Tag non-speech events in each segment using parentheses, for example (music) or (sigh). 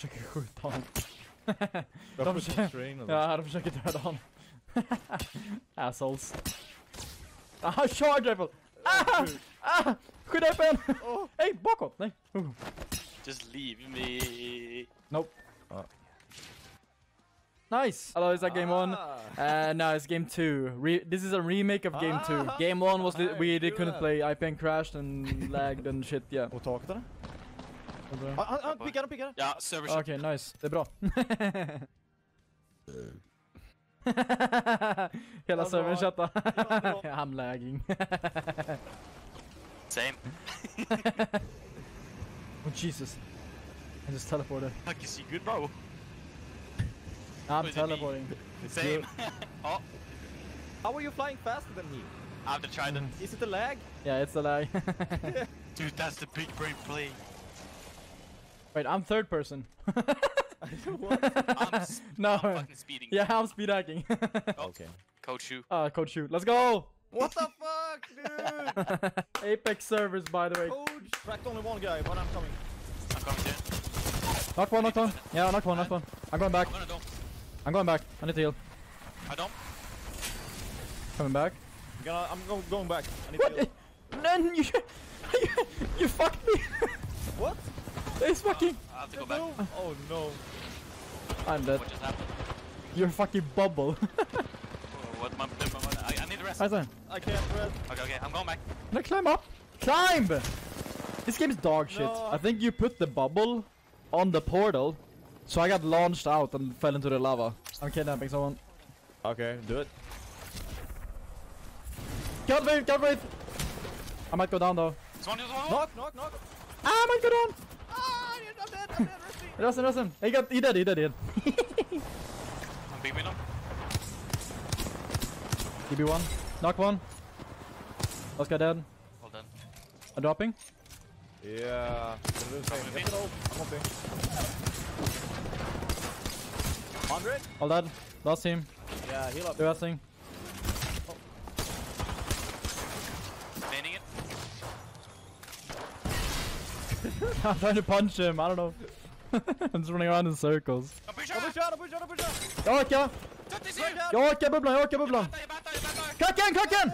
försöker skjuta honom. (laughs) Jag De får försöker- train eller? Ja, de försöker döda honom. (laughs) Assholes. Ah, charge rifle! Ah! Ah! Skydda upp en! Åh. Hej, bakåt! Nej. Uh. Just leave me. Nope. Ah. Nice! Hello, is that game one? Uh, no, it's game two. Re this is a remake of game two. Ah. Game one was we couldn't play. IPN crashed and lagged and shit. Yeah. Och taket eller? Okay, Han, han, han pickar, han pickar! Ja, server shut. okay nice. Det är bra. (laughs) Hela Ja, servern bra. chattar. Ja. I'm lagging. (laughs) Same. (laughs) oh Jesus. I just teleported. I can see good bro. I'm Wait, is teleporting. Same. oh, How are you flying faster than me? I have the trident. Is it a lag? Yeah, it's a lag. Dude, that's the big brain play. Wait, I'm third person. (laughs) I'm, (laughs) no. I'm fucking speeding. Yeah, I'm speed hacking. (laughs) Okay. Code shoe. Ah, code shoot. Let's go! What the fuck, dude? Apex servers, by the way. Code! Tracked only one guy, but I'm coming. I'm coming to. Knock one, knock one. Yeah, knock one, knock one. I'm going back. I'm gonna do. I'm going back. I need to heal. I don't. Coming back. I'm gonna, I'm go, going back. I need What? to... Then you, you, you fucked me. What? It's fucking. I have to go back. Oh no. I'm dead. What just happened? You're fucking bubble. (laughs) Oh, what my, my, my, I, I need the rest. I said, I can't rest. Okay, okay, I'm going back. no, climb up. Climb! This game is dog shit. No. I think you put the bubble on the portal, so I got launched out and fell into the lava. I'm kidnapping someone. Okay, do it. Cut wave, cut wave. I might go down though. This one. Knock, knock, knock. Ah, I might go down. Ah, I'm dead, I'm dead, rest me. Russell, Russell. He got, he did, he did, he did. I'm big window. DB one. Knock one. Last guy dead. Well done. I'm dropping. Yeah. Gonna do the same. Coming Get it all. I'm hopping. 100? All dead. Last team. Yeah, heal up. The last thing. Maining it. (laughs) I'm trying to punch him. I don't know. (laughs) I'm just running around in circles. I'm push Up out. push out, up push out, up push out. Jag orkar! Cut this Push here. out. Jag orkar bubblan, jag orkar bubblan! Klacken, klacken!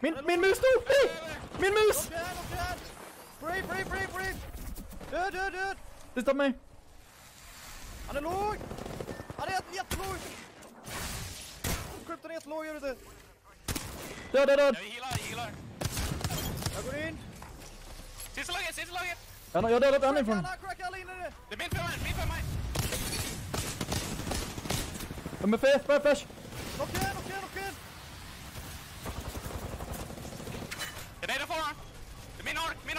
Min, min mus stod! Nej! Min mus! Upp igen, upp igen. Brave, brave, brave, brave. Död, död, död. Det stoppar mig. Han är låg. Han är jätte- jättelåg. Krypton är jättelåg, gör du det? Död, död, död! Jag healar, jag healar. Jag går in. Sista laget, sista laget. Jag har dödat en ifrån. in det. Det är min för mig, min för mig. De är flash, flash, flash! Knock igen, knock igen, knock igen. Jag nejdar på honom. Det är min ark, min.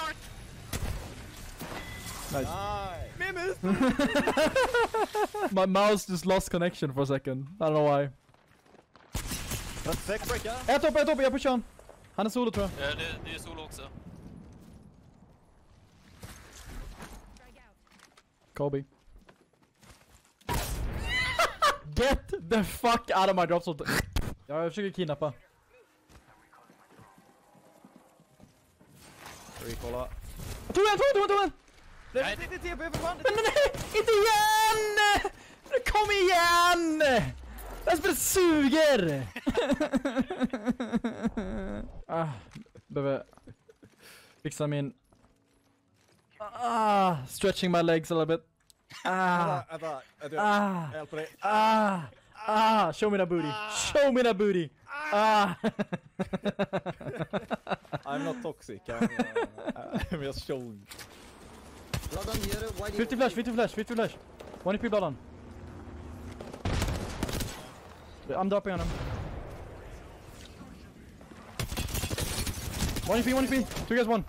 Nej. Min mus. (laughs) My mouse just lost connection for a second. I don't know why. 36 breaka. Ett upp, ett upp, jag pushar han. Han är solo tror jag. Ja, det, det är solo Kobe. (laughs) Get the fuck out of my drop zone. Ja, jag försöker kidnappa. Recolla. Jag tog en, tog en, tog en, Nej. för fan. Men nej, inte igen! Kom igen! Det här spelet suger! (laughs) ah, behöver fixa min... Ah, stretching my legs a little bit. Ah, Vänta, vänta. vänta. ah, Jag hjälper dig. ah, ah, show me that booty. Show me that booty. Ah. (laughs) I'm not toxic. I'm, uh, I'm just showing. Bloodhound here, why 50 flash, 50 flash, 50 flash. One HP Bloodhound. I'm dropping on him. One HP, one HP. Two guys, one.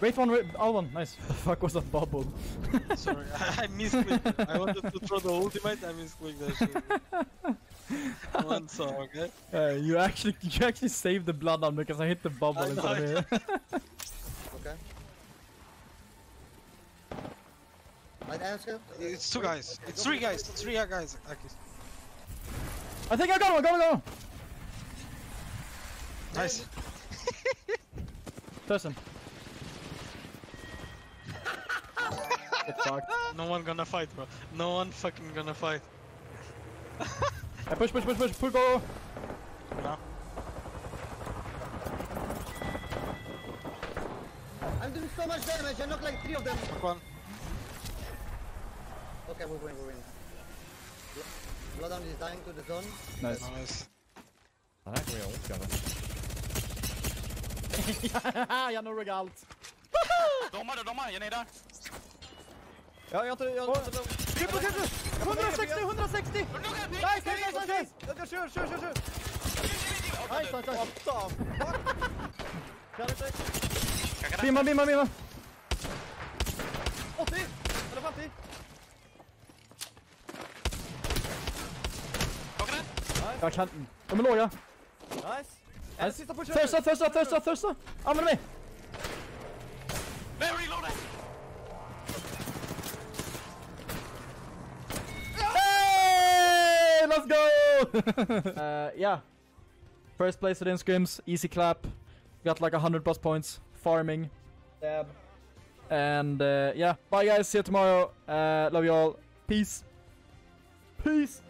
Wait one, wait, all one. Nice. The (laughs) fuck was that bubble? (laughs) Sorry, I, I misclicked. I wanted to throw the ultimate, I misclicked that shit. (laughs) One song, okay? Uh, you actually, you actually saved the Bloodhound because I hit the bubble I instead of know. me. Okay. Right, Oscar? It's two guys. It's three guys. Three guys. Akis. I think I got him, I got him, I got him. Nice. Touch Get fucked. No one gonna fight, bro. No one fucking gonna fight. Hey, push, push, push, push, pull, go! No. I'm doing so much damage. I knocked like three of them. Knock one. Okay, we win, we win. Blo- Bloodhound is dying to the zone. Nice. Nice. Den här kommer jag ont grabbar. jag når regalt. Domare, domare, är ni där? Ja, jag tar... Jag tar... Trippel, trippel! 160, 160! Nice, nice, nice, nice, nice! Jag kör, kör, kör, kör! Nice, nice, nice. What the fuck? Inte... Bimma, bimma, bimma! 80! Eller 50! Plockade? Jag kan... De är låga. Nice! En sista push! Thirsta, thirsta, thirsta, thirsta! Använd mig! (laughs) uh, yeah. First place at Scrims, easy clap. Got like 100 plus points. Farming. Dab. And uh, yeah, bye guys, see you tomorrow. Uh, love you all. Peace. Peace.